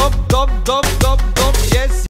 dop dop dop dop dop yes.